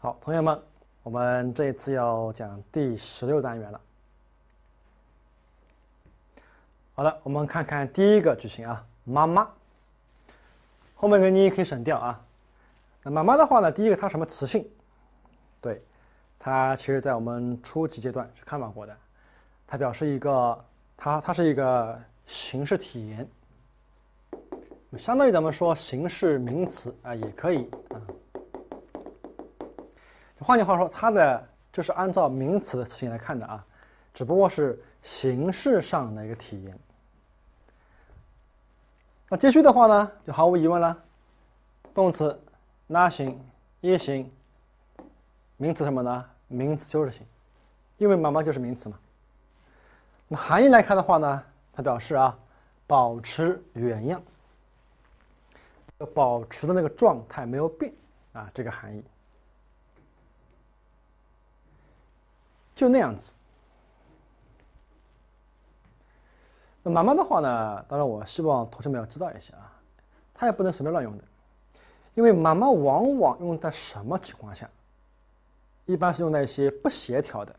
好，同学们，我们这一次要讲第十六单元了。好的，我们看看第一个句型啊，妈妈。后面个你可以省掉啊。那妈妈的话呢，第一个它什么词性？对，它其实在我们初级阶段是看到过的。它表示一个，它它是一个形式体言，相当于咱们说形式名词啊，也可以啊。换句话说，它的就是按照名词的词性来看的啊，只不过是形式上的一个体验。那继续的话呢，就毫无疑问了，动词那形、一形，名词什么呢？名词修饰型，因为妈妈就是名词嘛。那含义来看的话呢，它表示啊，保持原样，保持的那个状态没有变啊，这个含义。就那样子。那妈妈的话呢？当然，我希望同学们要知道一些啊，它也不能随便乱用的，因为妈妈往往用在什么情况下？一般是用在一些不协调的、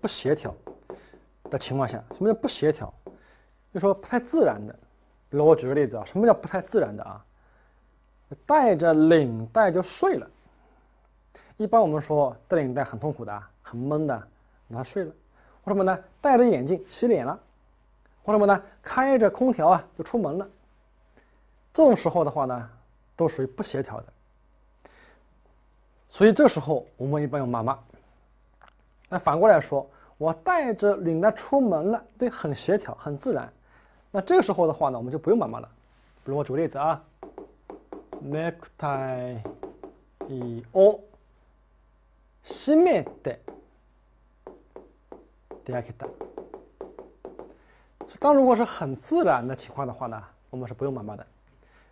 不协调的情况下。什么叫不协调？就说不太自然的。比如我举个例子啊，什么叫不太自然的啊？带着领带就睡了。一般我们说戴领带很痛苦的，很闷的，他睡了，或什么呢？戴着眼镜洗脸了，或什么呢？开着空调啊就出门了。这种时候的话呢，都属于不协调的。所以这时候我们一般用妈妈。那反过来说，我带着领带出门了，对，很协调，很自然。那这个时候的话呢，我们就不用妈妈了。比如我举个例子啊，necktie 一 o。閉めて出开た。当如果是很自然的情况的话呢，我们是不用妈妈的，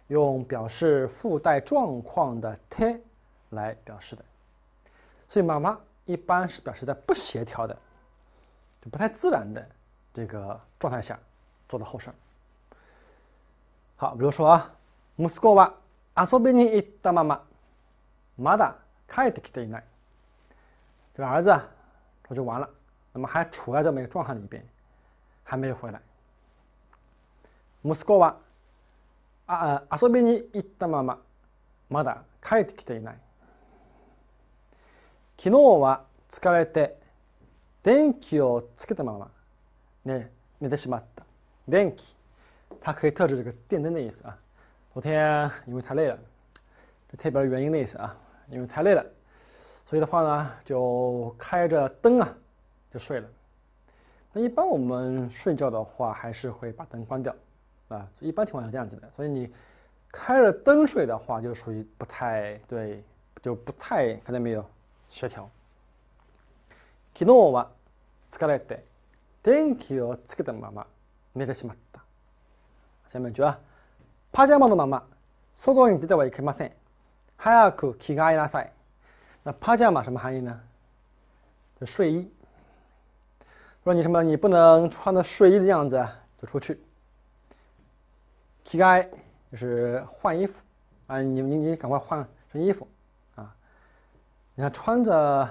用表示附带状况的 te 来表示的。所以妈妈一般是表示在不协调的，就不太自然的这个状态下做的后事。好，比如说啊，息子は遊びに行ったまま、まだ帰ってきていない。 这个儿子出去玩了，那么还处在这么一个状态里边，还没有回来。息子はあ遊びに行ったまままだ帰ってきていない。昨日は疲れて電気をつけたままね寝てしまった。電気，它可以特指这个电灯的意思啊。昨天因为太累了，这代表原因的意思啊，因为太累了。 所以的话呢，就开着灯啊，就睡了。那一般我们睡觉的话，还是会把灯关掉，啊，一般情况是这样子的。所以你开着灯睡的话，就属于不太对，就不太看到没有协调。昨日は疲れて電気をつけたまま寝てしまった。下面句啊，パジャマのまま外に出てはいけません。早く着替えなさい。 那帕加马什么含义呢？就睡衣。说你什么？你不能穿的睡衣的样子就出去。k i g a 就是换衣服啊，你你你赶快换身衣服啊！你看穿着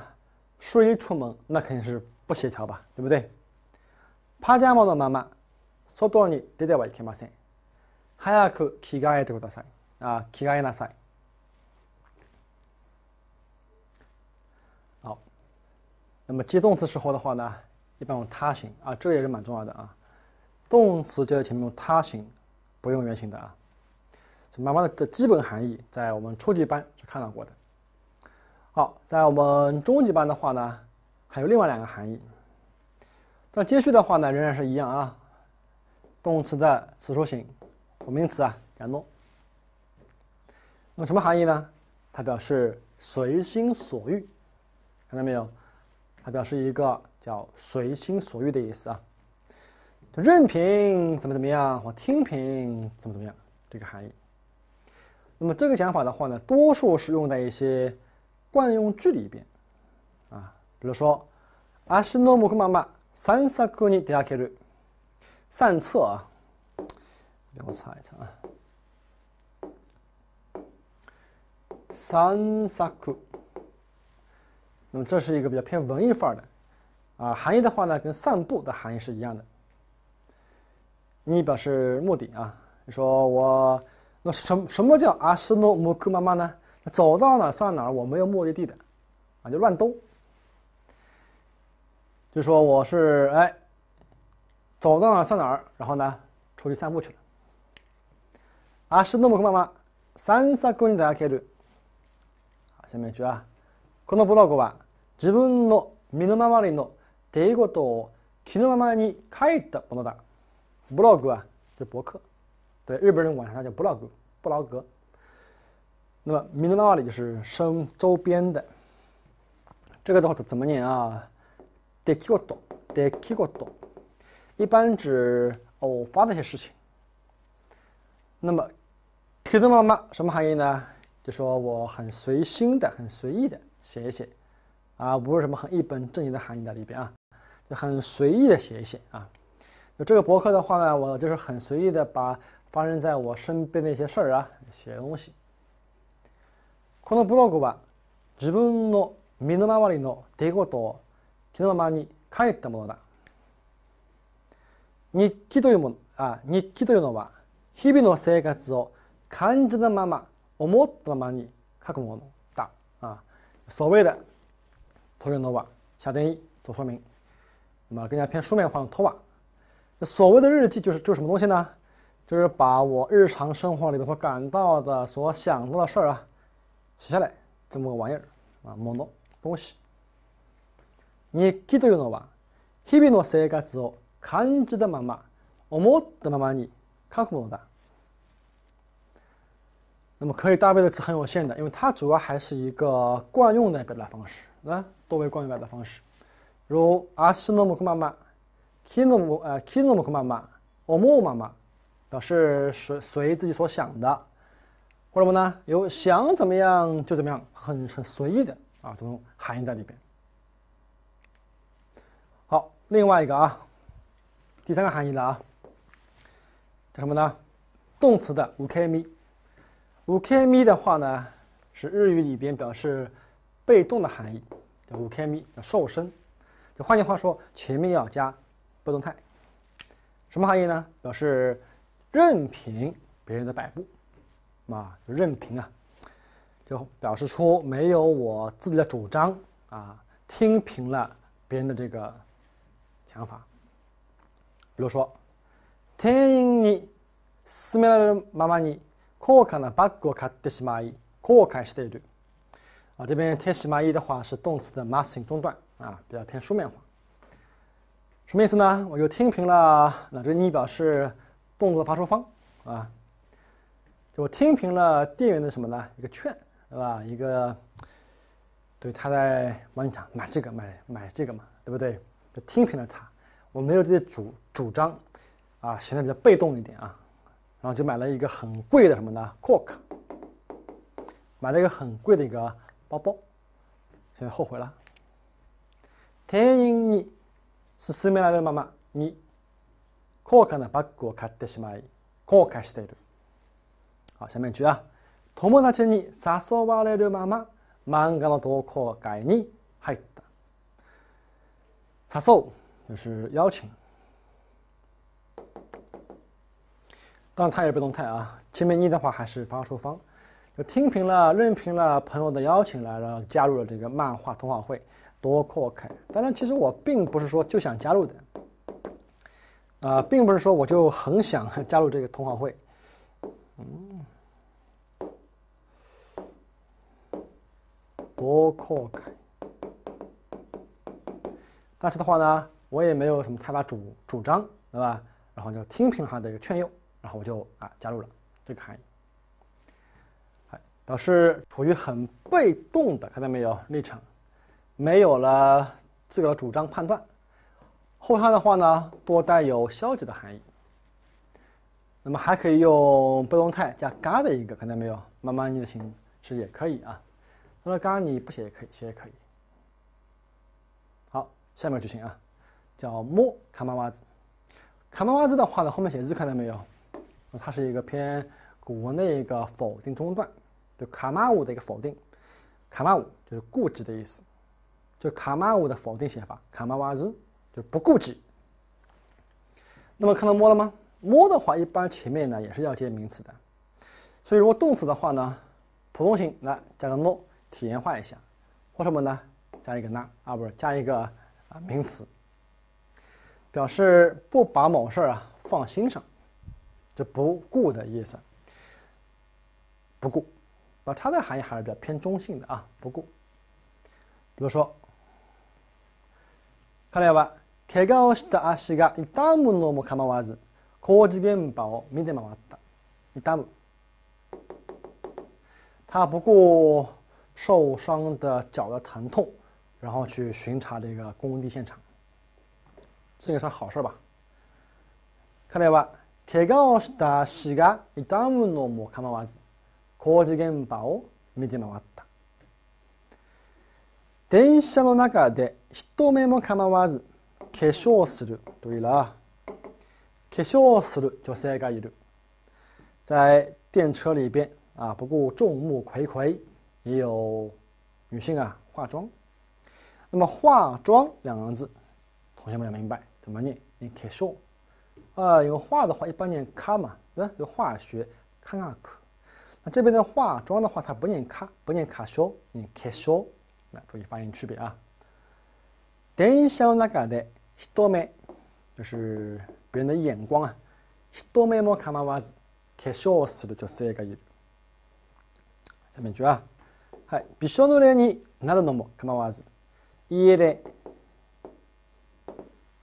睡衣出门，那肯定是不协调吧，对不对？帕加马的妈妈，外に出てはいけません。早く着替えてください啊，着替えなさい。 那么接动词时候的话呢，一般用他形啊，这也是蛮重要的啊。动词接在前面用他形，不用原形的啊。这妈妈的的基本含义在我们初级班是看到过的。好，在我们中级班的话呢，还有另外两个含义。那接续的话呢，仍然是一样啊。动词的词书形，我名词啊，讲诺。那么什么含义呢？它表示随心所欲，看到没有？它表示一个叫随心所欲的意思啊，就任凭怎么怎么样，我听凭怎么怎么样这个含义。那么这个讲法的话呢，多数是用在一些惯用句里边啊，比如说阿西诺姆克妈妈散策尼迪亚克鲁，散策啊，给我擦一擦啊，散策。那么这是一个比较偏文艺范儿的，啊，含义的话呢，跟散步的含义是一样的。你表示目的啊，你说我那什什么叫阿斯诺姆克妈妈呢？走到哪算哪，我没有目的地的，啊，就乱兜。就说我是哎，走到哪算哪儿，然后呢，出去散步去了。阿斯诺姆克妈妈散策に出かける。好，下面一句啊，このブログは 自分の身の回りの出来事を気のままに書いたものだ。blog 啊，就博客，对日本人管它叫 blog，布劳格。那么 m i n a 里就是身周边的，这个的话怎么念啊 d e k i g o t o d e k i g o t o 一般指偶发的一些事情。那么 k i d 妈妈什么含义呢？就说我很随心的、很随意的写一写， 啊，不是什么很一本正经的含义在里边啊，就很随意的写一写啊。就这个博客的话呢，我就是很随意的把发生在我身边的一些事儿啊写东西。このブログは自分の身の回りの出来事を気のままに書いたものだ。日記というものあ日記というのは日々の生活を感じたまま思ったままに書くものだ。啊，所谓的 というのは下定义做说明，那么更加偏书面化用托瓦。所谓的日记就是就是什么东西呢？就是把我日常生活里面所感到的、所想到的事儿啊，写下来这么个玩意儿啊，么の东西。日記というのは日々の生活を感じたまま、思ったままに書くものだ。那么可以搭配的词很有限的，因为它主要还是一个惯用的表达方式 啊，多为惯用表达方式，如阿西诺姆克妈妈。キノム呃キノムクママ、オモママ，表示随随自己所想的，或者么呢？有想怎么样就怎么样，很很随意的啊，这种含义在里边。好，另外一个啊，第三个含义了啊，叫什么呢？动词的五 K 咪，五 K 咪的话呢，是日语里边表示 被动的含义，叫五 K 咪，叫受身。就换句话说，前面要加。不动态，什么含义呢？表示任凭别人的摆布，啊，任凭啊，就表示出没有我自己的主张啊，听凭了别人的这个想法。比如说，店員に勧められるままに高価なバッグを買ってしまい後悔している。 啊，这边天しまい的话是动词的 masing 中断啊，比较偏书面化。什么意思呢？我就听凭了，那这你表示动作发出方啊，就我听凭了店员的什么呢？一个劝，对吧？一个对他在帮你讲买这个买买这个嘛，对不对？就听凭了他，我没有这些主主张啊，显得比较被动一点啊，然后就买了一个很贵的什么呢？Cork，买了一个很贵的一个 包包，现在后悔了。店員に勧められるままに高価なバッグを買ってしまい後悔している。好，下面一句啊，友達に誘われるまま漫画の同好会に入った。誘う就是邀请，当然它也是被动态啊。前面你的话还是发出方，就听凭了、任凭了朋友的邀请来了，加入了这个漫画同好会。多阔开！当然，其实我并不是说就想加入的，啊，并不是说我就很想加入这个同好会，嗯，多阔开。但是的话呢，我也没有什么太大主主张，对吧？然后就听凭他的一个劝诱，然后我就啊加入了这个含义，表示处于很被动的，看到没有立场。没有了自个的主张判断，后它的话呢，多带有消极的含义。那么还可以用被动态加嘎的一个，看到没有？慢慢你的形式也可以啊。那么嘎你不写也可以，写也可以。好，下面句型啊，叫摸卡妈娃子。卡妈娃子的话呢，后面写日看到没有？它是一个偏古文的一个否定中断就卡马乌的一个否定，卡马乌就是顾忌的意思，就卡马乌的否定写法，卡马瓦兹就不顾忌。那么看到摸了吗？摸的话，一般前面呢也是要接名词的，所以如果动词的话呢，普通型来加个 no 体验化一下，或什么呢？加一个 na 啊，不是加一个啊名词，表示不把某事儿啊放心上，就不顾的意思。不顾，啊，它的含义还是比较偏中性的啊，不顾。比如说，看到吧？怪我をした足が痛むのも構わず、工事現場を見て回った。痛む。他不顾受伤的脚的疼痛，然后去巡查这个工地现场。这个算好事吧？看到吧？怪我をした足が痛むのも構わず。 工事現場を見て回った。電車の中で人目も構わず化粧する对了，化粧する女性がいる。在电车里边啊，不顾众目睽睽，也有女性啊化妆。那么化妆两个字，同学们要明白怎么念？念化粧啊，因为化的话一般念卡嘛，对吧？就化学卡啊克。那这边的化妆的话，它不念卡，不念卡修，念卡修。那注意发音区别啊。電車の中で人目，就是别人的眼光啊。人目も構わず化粧する女性がいる。下面句啊。はい。びしょ濡れになるのも構わず、家で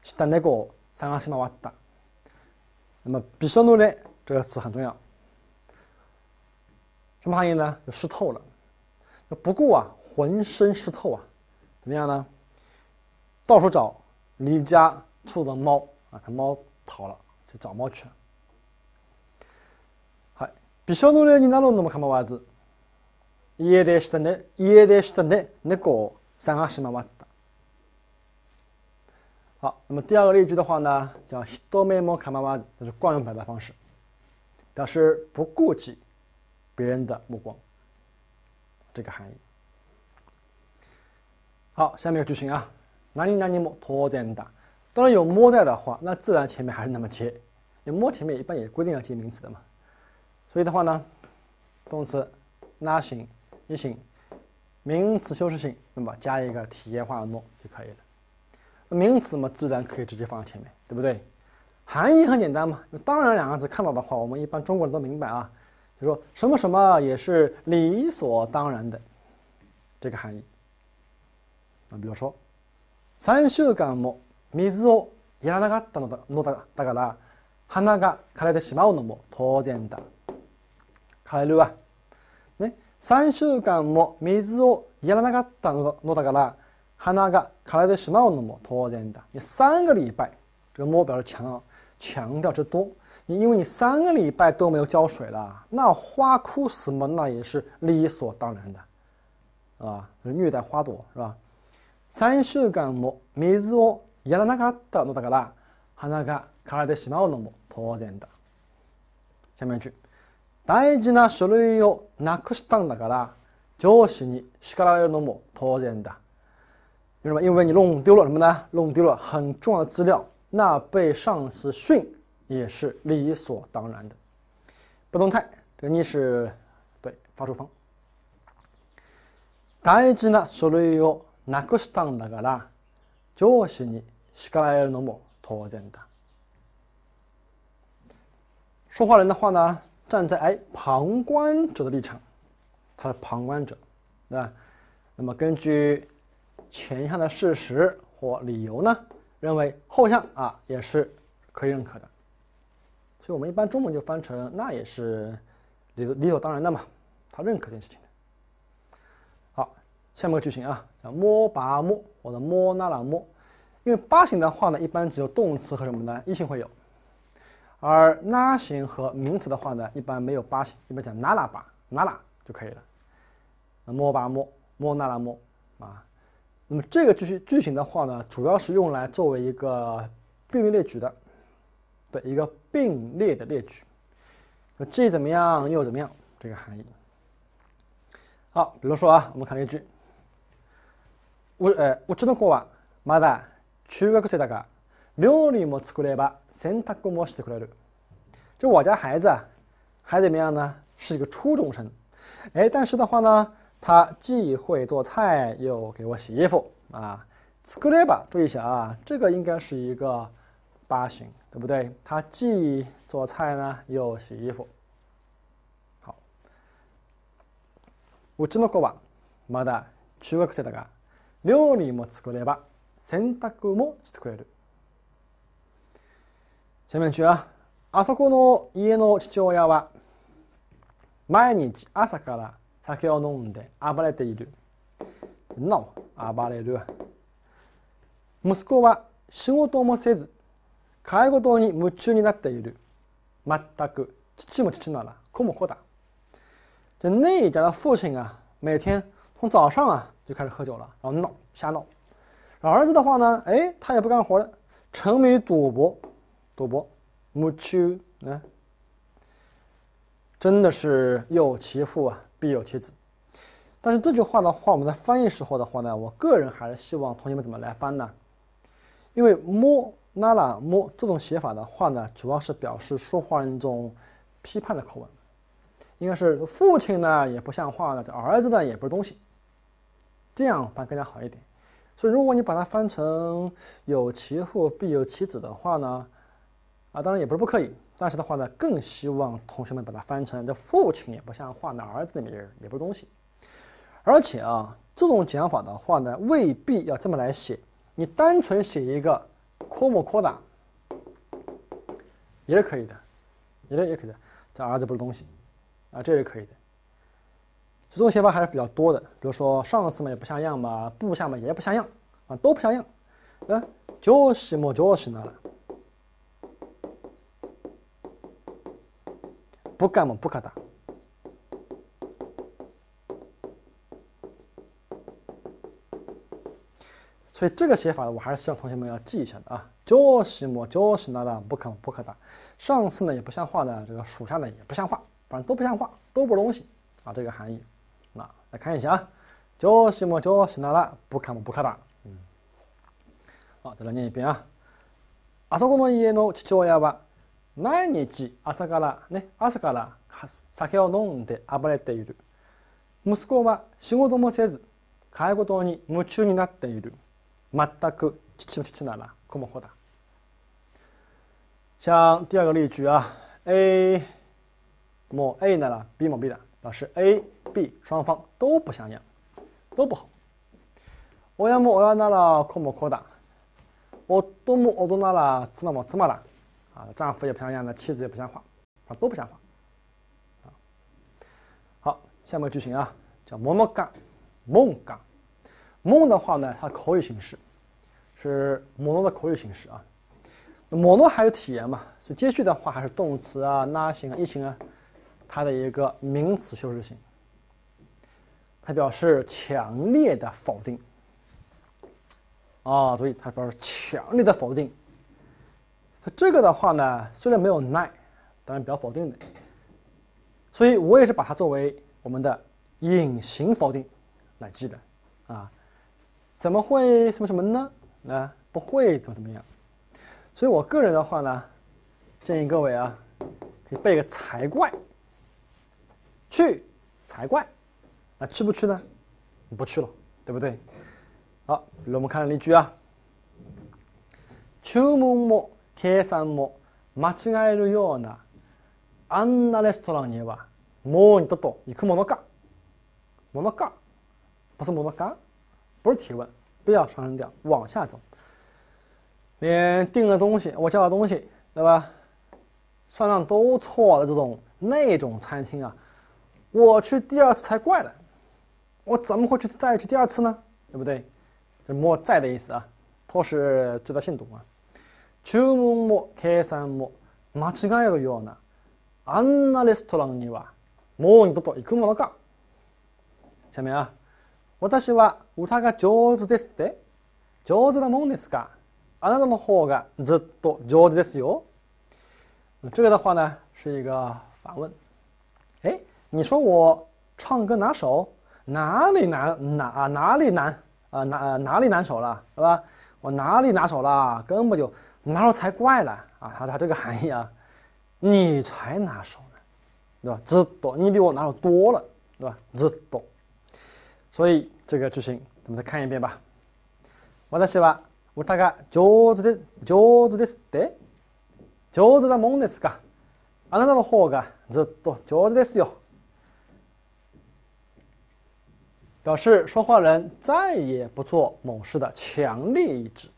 した猫を探し回った。那么びしょ濡れ这个词很重要。 什么含义呢？就湿透了，不顾啊，浑身湿透啊，怎么样呢？到处找离家出的猫啊，看猫逃了，去找猫去了。はい。びしょ濡れになるのも構わず、家出したね、家出したね、猫を探し回った。好，那么第二个例句的话呢，叫人目も構わず，这是惯用表达方式，表示不顾及。 别人的目光，这个含义。好，下面句型啊，哪里哪里摸拖在打，当然有摸在的话，那自然前面还是那么接。你摸前面一般也规定要接名词的嘛，所以的话呢，动词拉型一型，名词修饰性，那么加一个体验化的诺就可以了。名词嘛，自然可以直接放在前面，对不对？含义很简单嘛，当然两个字看到的话，我们一般中国人都明白啊。就说什么什么也是理所当然的，这个含义。啊，比如说，三週間も水をやらなかったのだのだだから花が枯れてしまうのも当然だ。枯れるわ。ね、三週間も水をやらなかったのだから花が枯れてしまうのも当然だ。你三个礼拜，这个“も”表示强强调之多。你因为你三个礼拜都没有浇水了，那花枯死嘛，那也是理所当然的，啊，虐待花朵是吧？三週間も水をやらなかったのだから、花が枯れてしまうのも当然だ。下面句，大事な書類をなくしたんだから、上司に叱られるのも当然だ。为什么？因为你弄丢了什么呢？弄丢了很重要的资料， 那被上司训。也是理所当然的。不动态，这个你是对发出方。大事な書類をなくしたんだから、上司に叱られるのも当然だ。说话人的话呢，站在哎旁观者的立场，他是旁观者，对吧？那么根据前项的事实或理由呢， 认为后项啊也是可以认可的。所以我们一般中文就翻成那也是理理所当然的嘛，他认可这件事情的。好，下面个句型啊，叫摸拔摸或者摸那拉摸，因为八型的话呢，一般只有动词和什么呢？一型会有，而那型和名词的话呢，一般没有八型，一般讲那拉拔那拉就可以了。摸拔摸摸那拉摸啊，那么这个句型句型的话呢，主要是用来作为一个并列列举的。对一个并列的列举，这怎么样又怎么样？这个含义。 好，比如说啊，我们看例句。うえうちの子はまだ中学生だが料理も作れば洗濯もしてくれる。就我家孩子啊，还怎么样呢？是一个初中生。哎，但是的话呢， 他既会做菜，又给我洗衣服啊。作れば，注意一下啊，这个应该是一个八型，对不对？他既做菜呢，又洗衣服。好，うちの子はまだ中学生だが料理も作れば洗濯もしてくれる。下面去啊，あそこの家の父親は毎日朝から酒を飲んで暴れている。なお、暴れる。息子は仕事もせず、介護等に夢中になっている。全く父も父なら子も子だ。这那一家的父亲啊，每天从早上啊？就开始喝酒了，然后闹瞎闹。然后儿子的话呢，哎，他也不干活了，沉迷赌博，赌博，母屈呢，真的是有其父啊，必有其子。但是这句话的话，我们在翻译时候的话呢，我个人还是希望同学们怎么来翻呢？因为摸拉拉摸这种写法的话呢，主要是表示说话人一种批判的口吻，应该是父亲呢也不像话了，这儿子呢也不是东西。这样翻更加好一点，所以如果你把它翻成有其父必有其子的话呢，啊，当然也不是不可以，但是的话呢，更希望同学们把它翻成这父亲也不像话，那儿子那边也不是东西。而且啊，这种讲法的话呢，未必要这么来写，你单纯写一个扩模扩大也是可以的，也也可以的，这儿子不是东西，啊，这也是可以的。这种写法还是比较多的，比如说上司嘛也不像样嘛，部下嘛也不像样啊，都不像样。嗯，就是么就是那了，不干么不可打。所以这个写法呢，我还是希望同学们要记一下的啊。就是么就是那了，不可不可打。上司呢也不像话的，这个属下呢也不像话，反正都不像话，都不是东西啊，这个含义。那来看一下啊，就是么就是那了，不可么不可打。嗯，好，再来念一遍啊。あそこの家の父親は 毎日朝からね朝から酒を飲んで暴れている。息子は仕事もせず介護等に夢中になっている。全く父も父なら子も子だ。像第二个例句啊，A 么 A 那了，B 么 B 的。表示 A、B 双方都不像样，都不好。親も親なら子も子だ。夫も夫なら妻も妻だ。啊，丈夫也不像样的，妻子也不像话，啊，都不像话。啊，好，下面句型啊，叫么么嘎，梦嘎。梦的话呢，它口语形式是么诺的口语形式啊。那么诺还有体言嘛，所以接续的话还是动词啊、那型啊、一型啊。它的一个名词修饰型，它表示强烈的否定。啊，注意它表示强烈的否定。这个的话呢，虽然没有 nine，，当然比较否定的，所以我也是把它作为我们的隐形否定来记的。啊，怎么会什么什么呢？啊，不会怎么怎么样。所以我个人的话呢，建议各位啊，可以背个才怪。去才怪，那去不去呢？不去了，对不对？好，我们看例句啊。注文も計算も間違えるようなあんなレストランにはもう二度と行くものか？ものか？不是ものか？不是提问，不要上升调，往下走。连订的东西，我叫的东西，对吧？算账都错的这种那种餐厅啊。我去第二次才怪了，我怎么会去再去第二次呢？对不对？这“莫再”的意思啊，托是最大限度啊。 注文も計算も間違えるようなあんなレストランにはもう二度と行くものか。下面啊，私は歌が上手ですって？上手なもんですか？あなたの方がずっと上手ですよ。这个的话呢，是一个反问。哎。你说我唱歌拿手，哪里难哪哪里难啊哪哪里难受了，对吧？我哪里拿手了？根本就拿手才怪了啊！它它这个含义啊，你才拿手呢，对吧？ず多，你比我拿手多了，对吧？ず多。所以这个句型，咱们再看一遍吧。私は歌が上手で上手ですって？上手なもんですか？あなたの方がずっと上手ですよ。表示说话人再也不做某事的强烈意志。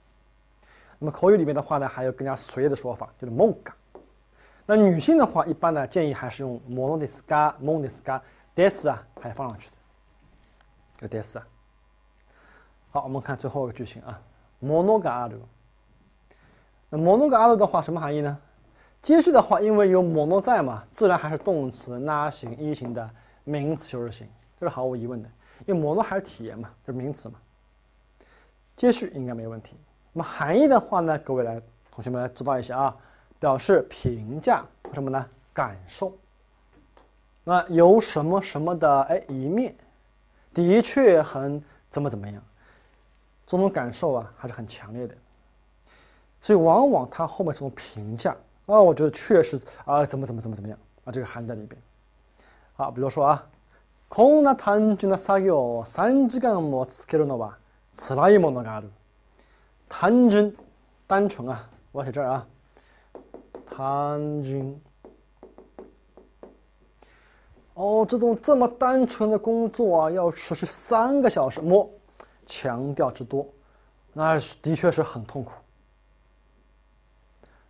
那么口语里面的话呢，还有更加随的说法，就是“梦嘎”。那女性的话，一般呢建议还是用“モノデスカ”、“モンデスカ”、“デス”啊，还放上去的，有“デス”啊。好，我们看最后一个句型啊，“モノガアル”。那“モノガアル”的话什么含义呢？接续的话，因为有“モノ”在嘛，自然还是动词那型一型的名词修饰型，这是毫无疑问的。因为摩诺还是体言嘛，就是名词嘛，接续应该没问题。 那么含义的话呢，各位来同学们来知道一下啊，表示评价什么呢？感受。那有什么什么的哎一面，的确很怎么怎么样，这种感受啊还是很强烈的。所以往往它后面这种评价啊，我觉得确实啊怎么怎么怎么怎么样啊，这个含在里边。好，比如说啊。こんな単純な作業を3時間も続けるのは辛いものがある。 単純、单纯啊，我写这儿啊。単純。哦，这种这么单纯的工作啊，要持续三个小时，么强调之多，那的确是很痛苦。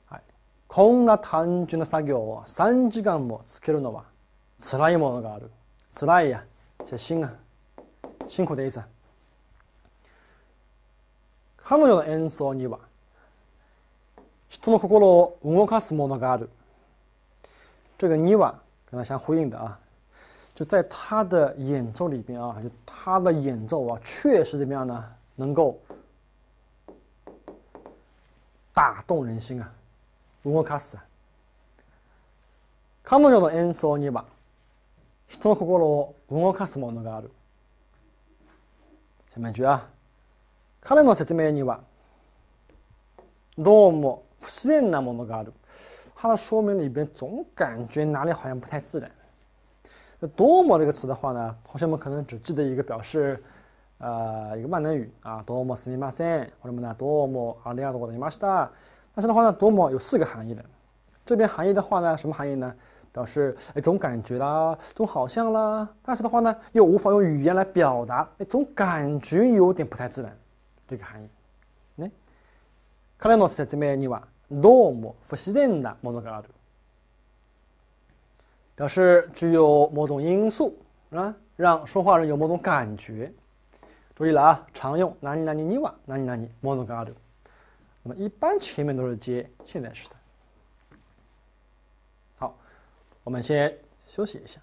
はい。こんな単純な作業を3時間も続けるのは辛いものがある。つらい呀，写辛啊，辛苦的意思。 彼女の演奏には人の心を動かすものがある。这个你は跟它相呼应的啊，就在他的演奏里边啊，就他的演奏啊，确实怎么样呢？能够打动人心啊，動かす。彼女の演奏には人の心を動かすものがある。下面句啊， 彼の説明にはどうも不自然なものがある。他的说明里边总感觉哪里好像不太自然。那多么这个词的话呢，同学们可能只记得一个表示，呃，一个万能语啊，多么すみません，或者么呢，多么ありがとうございました。但是的话呢，多么有四个含义的。这边含义的话呢，什么含义呢？表示哎，总感觉啦，总好像啦，但是的话呢，又无法用语言来表达，哎，总感觉有点不太自然， 这个含义。ね、彼の説明にはどうも不自然なものがある。表示具有某种因素啊，让说话人有某种感觉。注意了啊，常用哪里哪里你は哪里哪里ものがある。那么一般前面都是接现在时的好。我们先休息一下。